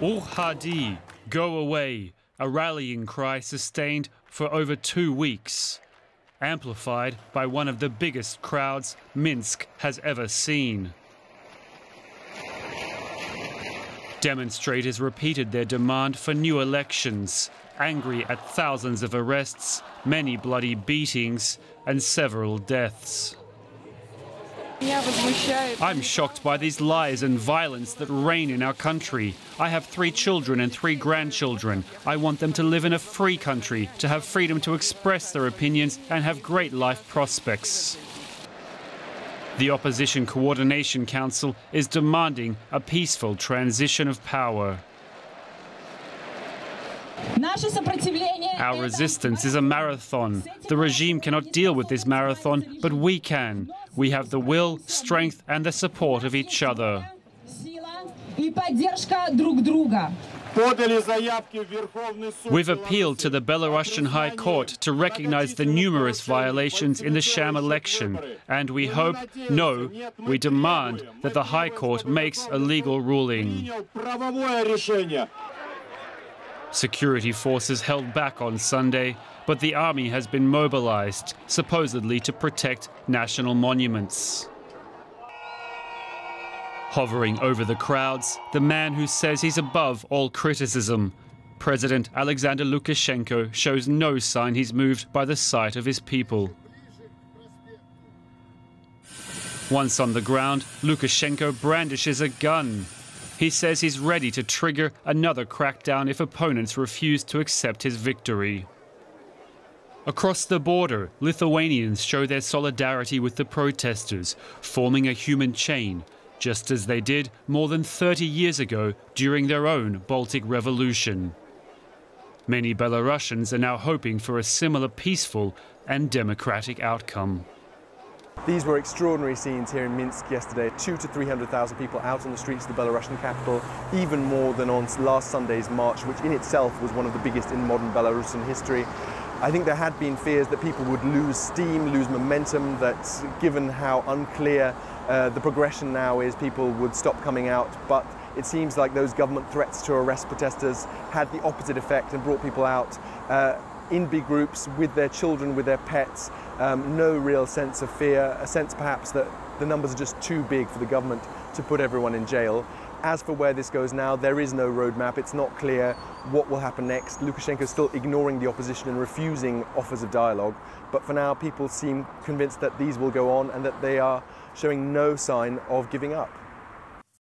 Hadi, go away, a rallying cry sustained for over two weeks, amplified by one of the biggest crowds Minsk has ever seen. Demonstrators repeated their demand for new elections, angry at thousands of arrests, many bloody beatings, and several deaths. I'm shocked by these lies and violence that reign in our country. I have three children and three grandchildren. I want them to live in a free country, to have freedom to express their opinions and have great life prospects. The Opposition Coordination Council is demanding a peaceful transition of power. Our resistance is a marathon. The regime cannot deal with this marathon, but we can. We have the will, strength, and the support of each other. We've appealed to the Belarusian High Court to recognize the numerous violations in the sham election, and we hope, no, we demand that the High Court makes a legal ruling. Security forces held back on Sunday, but the army has been mobilized, supposedly to protect national monuments. Hovering over the crowds, the man who says he's above all criticism. President Alexander Lukashenko shows no sign he's moved by the sight of his people. Once on the ground, Lukashenko brandishes a gun, he says he's ready to trigger another crackdown if opponents refuse to accept his victory. Across the border, Lithuanians show their solidarity with the protesters, forming a human chain, just as they did more than 30 years ago during their own Baltic Revolution. Many Belarusians are now hoping for a similar peaceful and democratic outcome. These were extraordinary scenes here in Minsk yesterday. Two to 300,000 people out on the streets of the Belarusian capital, even more than on last Sunday's march, which in itself was one of the biggest in modern Belarusian history. I think there had been fears that people would lose steam, lose momentum, that given how unclear uh, the progression now is, people would stop coming out. But it seems like those government threats to arrest protesters had the opposite effect and brought people out uh, in big groups with their children, with their pets, um, no real sense of fear, a sense perhaps that the numbers are just too big for the government to put everyone in jail. As for where this goes now, there is no roadmap. It's not clear what will happen next. Lukashenko is still ignoring the opposition and refusing offers of dialogue. But for now, people seem convinced that these will go on and that they are showing no sign of giving up.